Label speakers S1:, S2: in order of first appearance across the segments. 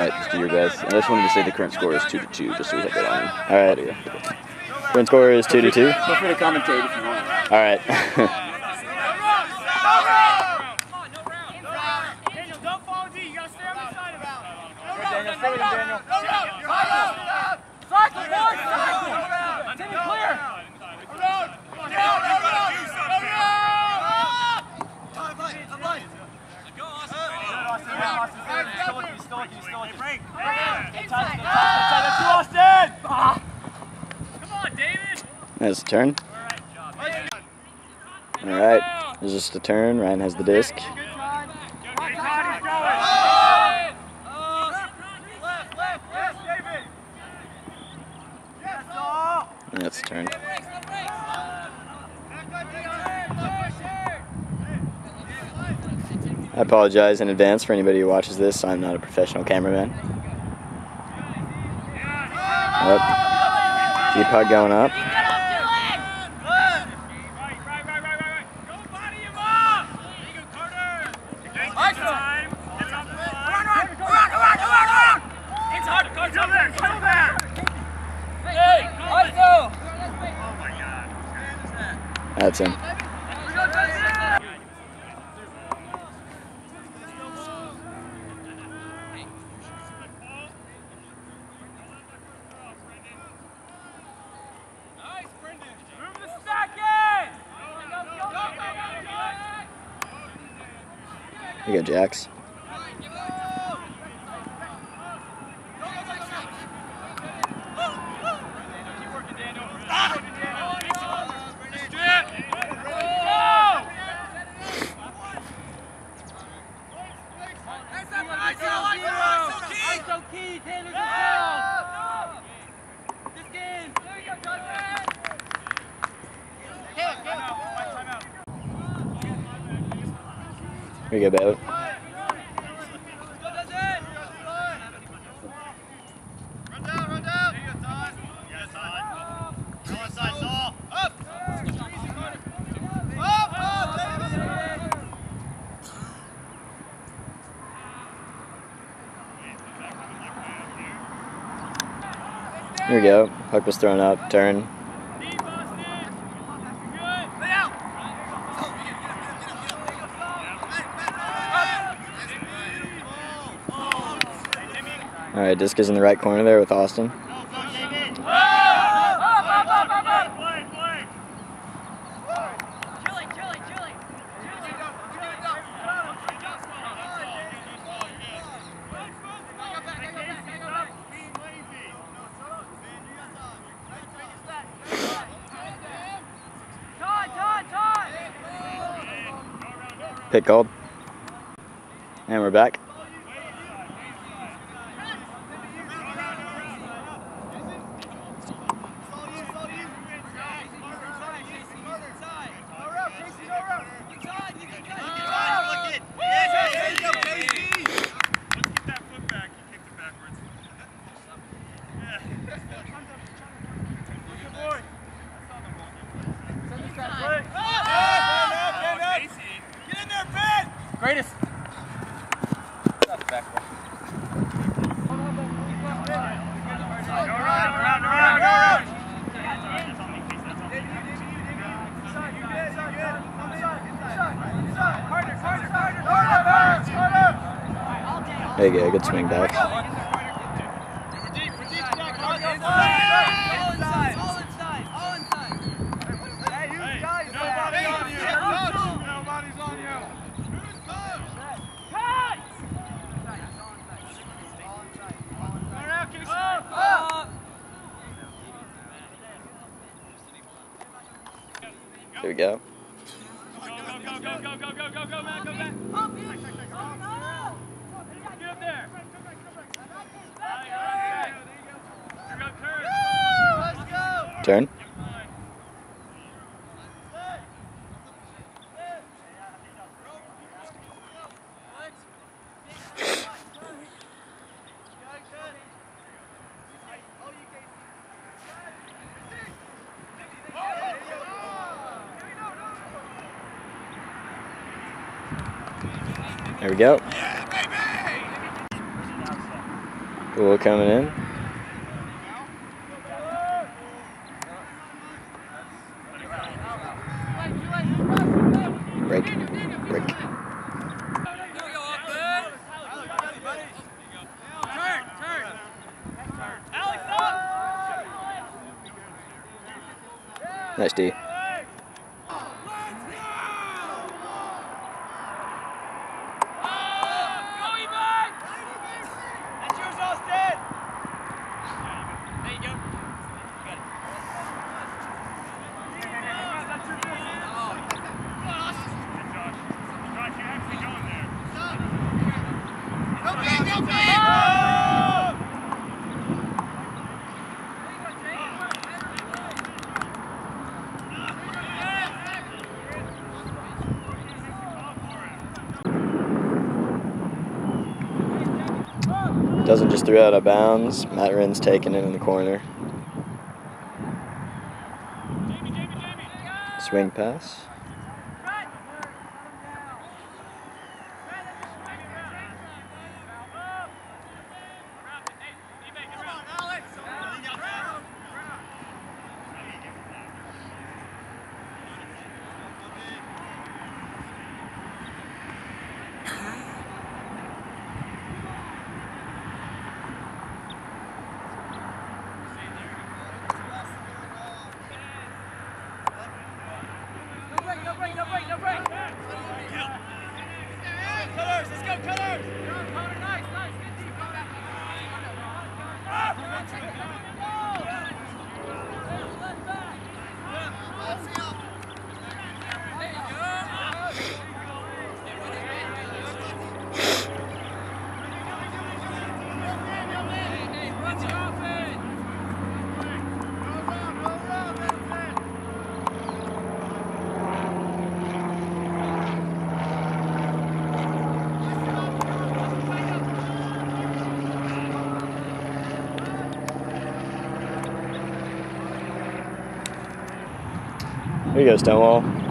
S1: Alright, just do your best. I just wanted to say the current score is 2 to 2, just so we have that on.
S2: Alright.
S1: Yeah.
S2: Current score is 2 to 2.
S1: Feel free to commentate if you want.
S2: Alright. That's a turn. Alright, there's just a turn. Ryan has the disc. That's a turn. I apologize in advance for anybody who watches this. I'm not a professional cameraman. Yep. Puck going up. You go, Jax. We go. Puck was thrown up. Turn. All right, disc is in the right corner there with Austin. Pick called. And we're back.
S3: Greatest.
S2: You go. Good swing back. There we go. Pull coming in. Nice Doesn't just threw out of bounds. Matt Rin's taking it in the corner. Swing pass. Here you go, Stonewall.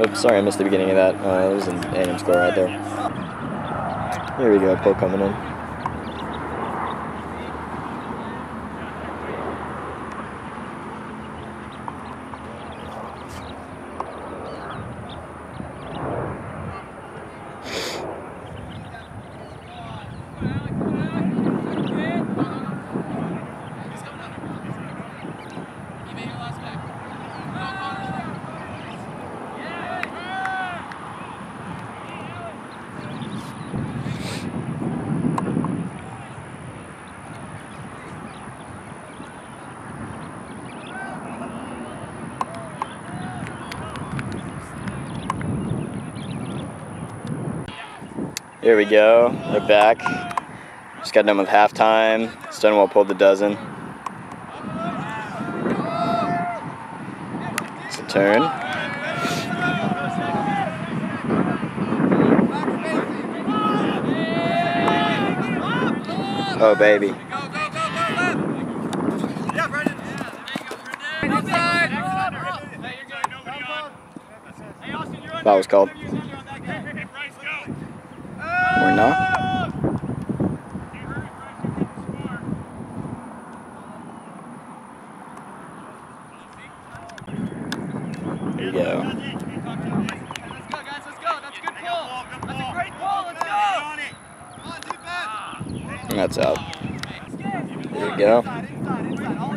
S2: Oops, sorry I missed the beginning of that. Uh, it was an A&M score right there. Here we go, pull coming in. Here we go. We're back. Just got done with halftime. Stonewall pulled the dozen. It's a turn. Oh, baby. That was called. Or not. There you go.
S3: Let's go, guys. Let's go. That's a good pull. That's a great pull. Let's go. Come on, defense.
S2: And that's out. There you go.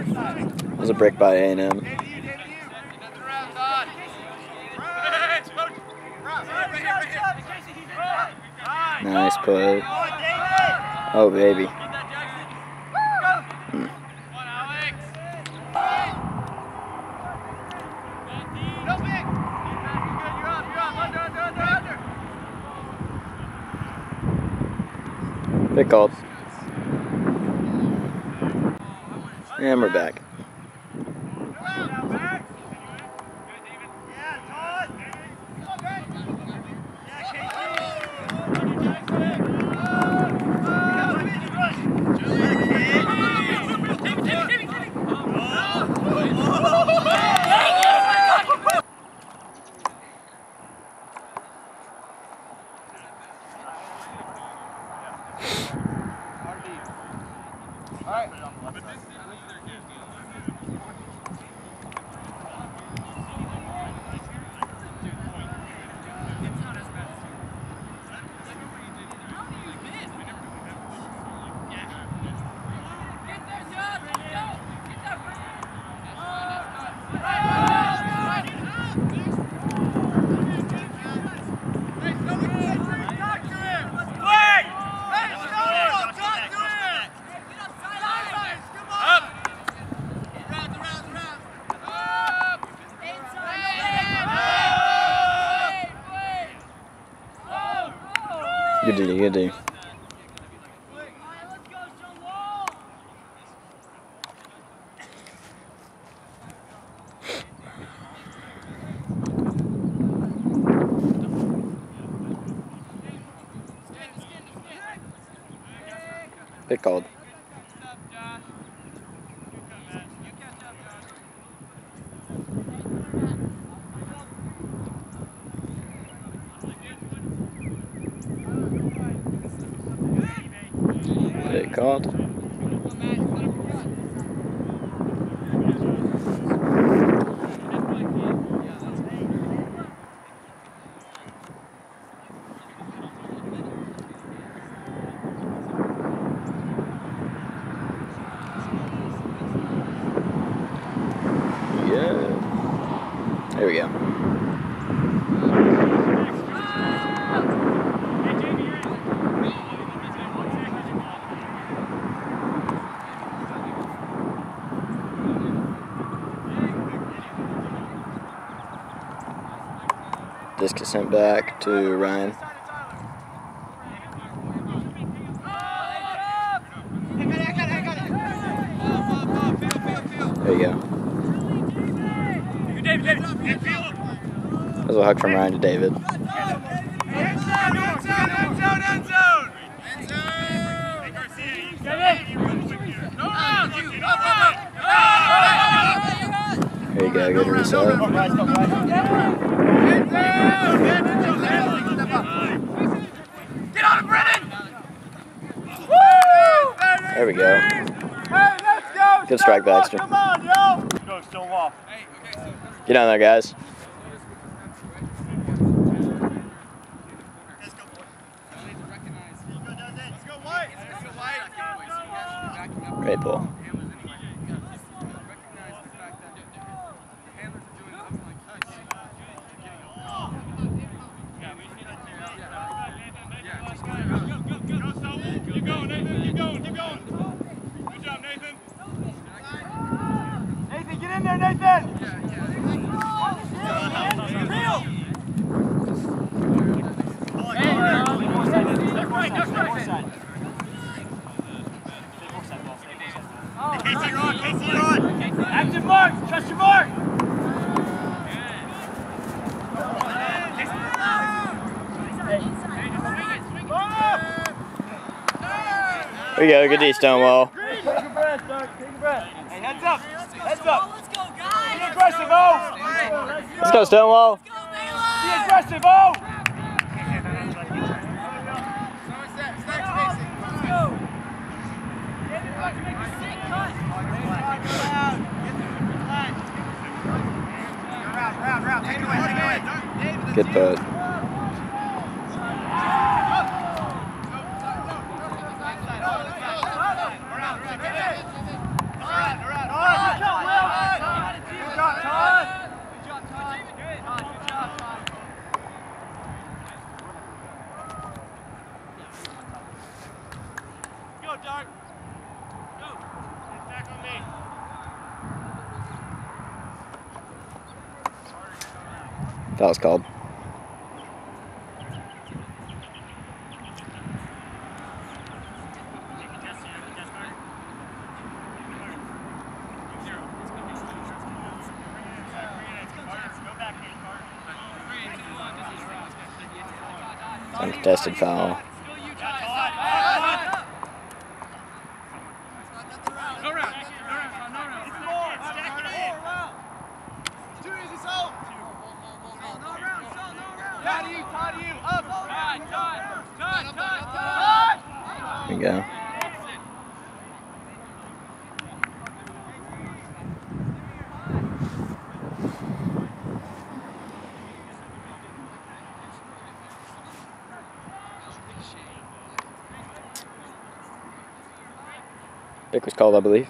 S3: Inside.
S2: was a brick by A&M.
S3: Under, under, under.
S2: Pick called. And we're back. Good D, good D. Pick called. Pick called. Yeah. There we go. Disc is sent back to Ryan. There you go. That was a hug from Ryan to David. There you go, good reset.
S3: Get on it, Brennan!
S2: There we go.
S3: Hey, let's go!
S2: Good strike, Baxter.
S3: Come on, yo! Go, Stonewall.
S2: Get on there, guys.
S3: Let's go, White! Let's go,
S2: Great pull.
S3: Keep going, Nathan. Keep going. Keep going. Good job, Nathan. Nathan, get in there, Nathan. Active mark! Trust your mark!
S2: There you go, good D, Stonewall.
S3: Take a breath, Doug. Take a breath. Hey, heads up. Heads up.
S4: Let's go, guys!
S3: Be aggressive, oh!
S2: Let's go, Stonewall.
S4: Go,
S3: Be aggressive, oh!
S2: Good put.
S3: All right, all right.
S2: Foul's called. Uncontested foul. Pick was called, I believe.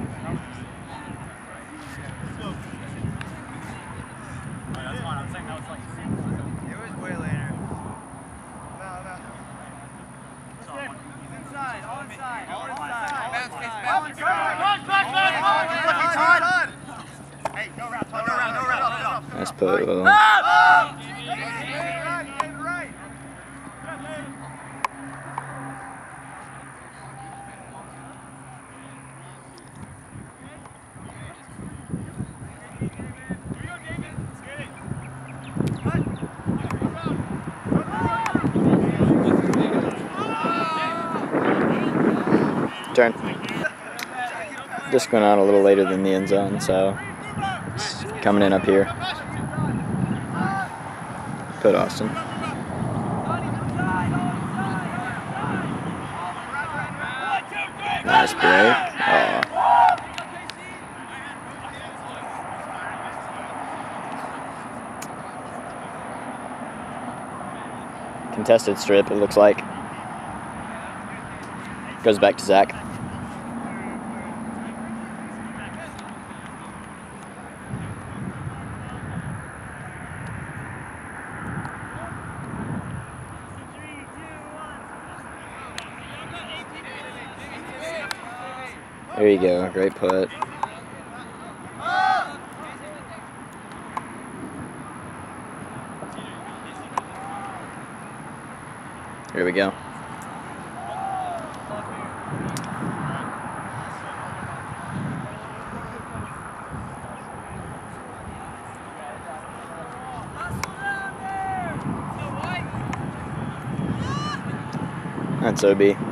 S2: Just going out a little later than the end zone, so it's coming in up here. Put Austin. Nice break. Aw. Contested strip, it looks like. Goes back to Zach. There you go. Great put. Here we go. That's OB.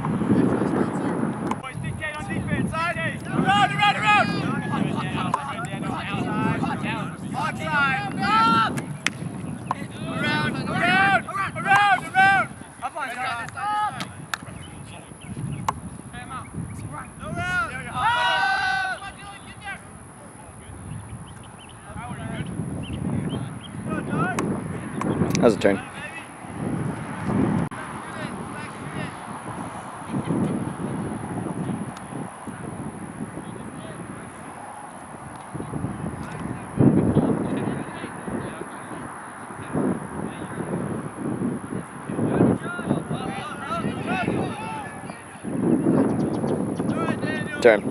S2: Turn.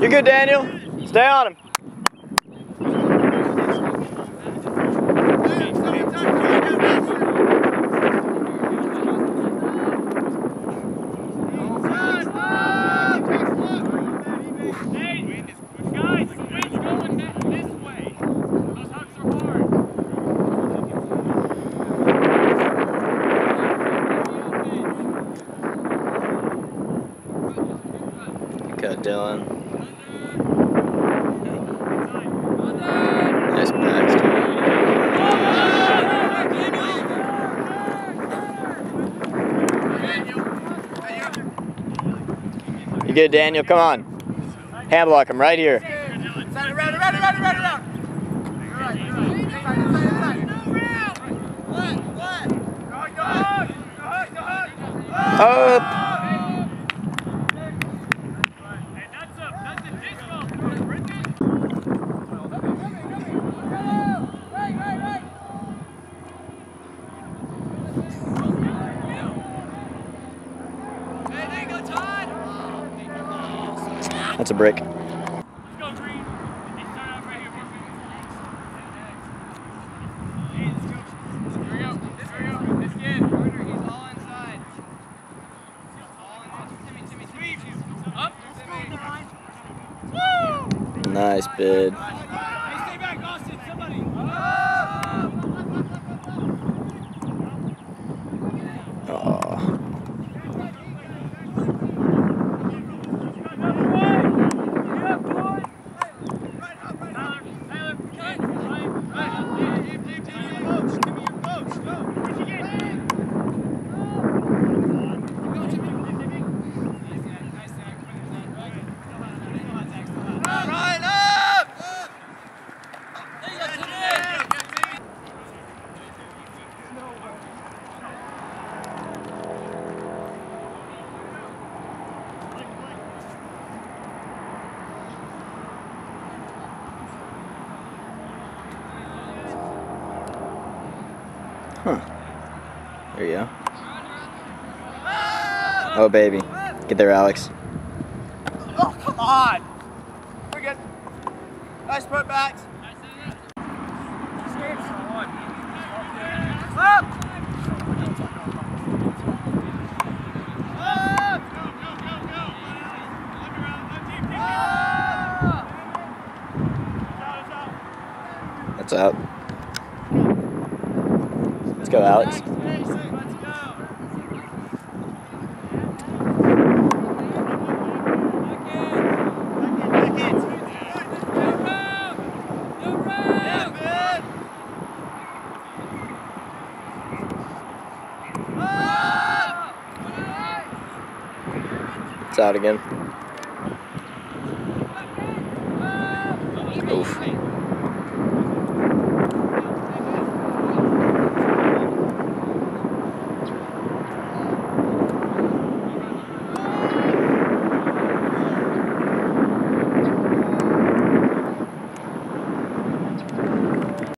S2: You're good, Daniel. Stay on him. Dylan. Nice Baxter. You good, Daniel? Come on. Hand block him right here.
S3: Around, around, around, around, around. You're right, you're right. Inside, inside, inside. Left, left. Go hard, go hard. Go hard, go hard.
S2: Up.
S3: Hey, there you go, Todd.
S2: That's a brick. Nice bid. Oh.
S3: Ryan up!
S2: Huh. There you go. Oh, baby. Get there, Alex.
S3: Oh, come on! We're good. Nice put backs. Up! Up!
S2: That's out. Let's go, Alex. Out again.